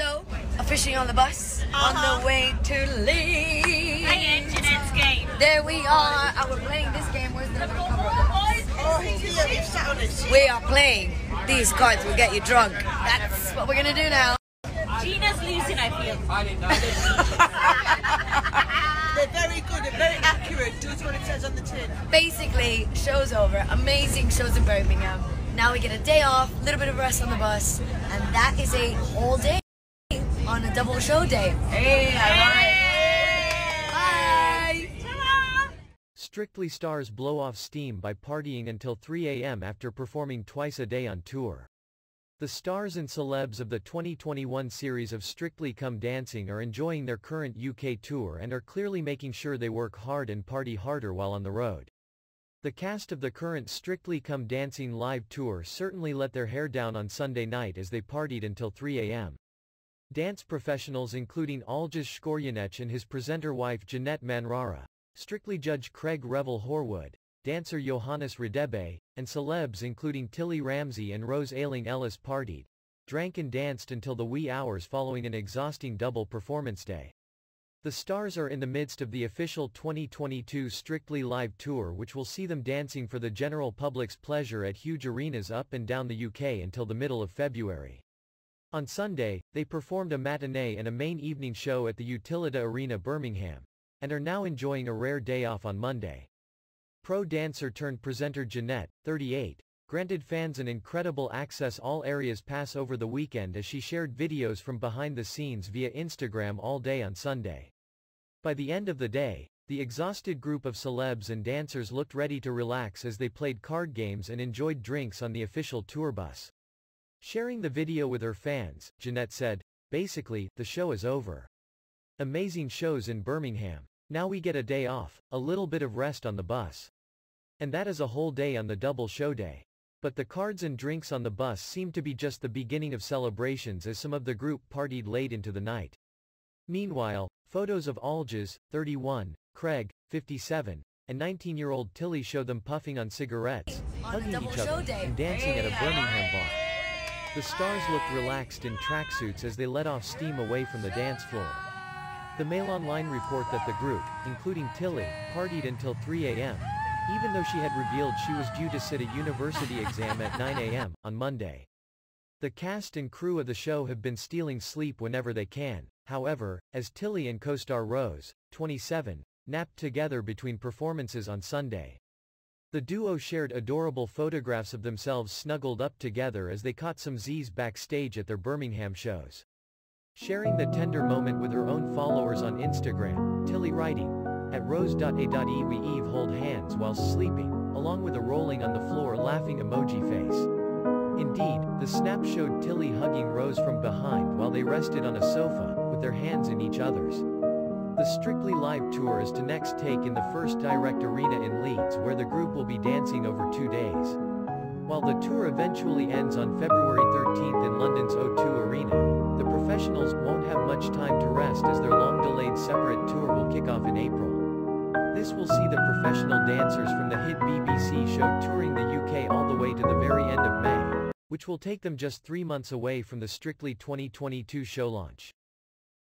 So, officially on the bus, on the uh-huh. way to Leeds. Playing Janette's game. There we are, and we're playing this game. Where's the little cover of the box? Oh, he's here. He's sat on it. We are playing. These cards will get you drunk. That's what we're gonna do now. Gina's losing, I feel. They're very good. They're very accurate. Does what it says on the tin. Basically, show's over. Amazing shows in Birmingham. Now we get a day off, a little bit of rest on the bus, and that is a whole day on a double show day. Hey, Bye. Strictly Stars blow off steam by partying until 3 a.m. after performing twice a day on tour. The stars and celebs of the 2021 series of Strictly Come Dancing are enjoying their current UK tour and are clearly making sure they work hard and party harder while on the road. The cast of the current Strictly Come Dancing live tour certainly let their hair down on Sunday night as they partied until 3 a.m. Dance professionals including Aljaž Škorjanec and his presenter wife Janette Manrara, Strictly judge Craig Revel Horwood, dancer Johannes Radebe, and celebs including Tilly Ramsay and Rose Ayling-Ellis partied, drank and danced until the wee hours following an exhausting double performance day. The stars are in the midst of the official 2022 Strictly Live Tour which will see them dancing for the general public's pleasure at huge arenas up and down the UK until the middle of February. On Sunday, they performed a matinee and a main evening show at the Utilita Arena Birmingham, and are now enjoying a rare day off on Monday. Pro dancer turned presenter Janette, 38, granted fans an incredible access all areas pass over the weekend as she shared videos from behind the scenes via Instagram all day on Sunday. By the end of the day, the exhausted group of celebs and dancers looked ready to relax as they played card games and enjoyed drinks on the official tour bus. Sharing the video with her fans, Janette said, basically, the show is over. Amazing shows in Birmingham. Now we get a day off, a little bit of rest on the bus. And that is a whole day on the double show day. But the cards and drinks on the bus seemed to be just the beginning of celebrations as some of the group partied late into the night. Meanwhile, photos of Aljaž, 31, Craig, 57, and 19-year-old Tilly show them puffing on cigarettes, On hugging each other, day. and dancing at a Birmingham bar. The stars looked relaxed in tracksuits as they let off steam away from the dance floor. The Mail Online report that the group, including Tilly, partied until 3 a.m., even though she had revealed she was due to sit a university exam at 9 a.m. on Monday. The cast and crew of the show have been stealing sleep whenever they can, however, as Tilly and co-star Rose, 27, napped together between performances on Sunday. The duo shared adorable photographs of themselves snuggled up together as they caught some Z's backstage at their Birmingham shows. Sharing the tender moment with her own followers on Instagram, Tilly writing, at rose.a.e we Eve hold hands while sleeping, along with a rolling on the floor laughing emoji face. Indeed, the snap showed Tilly hugging Rose from behind while they rested on a sofa, with their hands in each other's. The Strictly Live tour is to next take in the first direct arena in Leeds where the group will be dancing over two days. While the tour eventually ends on February 13th in London's O2 Arena, the professionals won't have much time to rest as their long-delayed separate tour will kick off in April. This will see the professional dancers from the hit BBC show touring the UK all the way to the very end of May, which will take them just three months away from the Strictly 2022 show launch.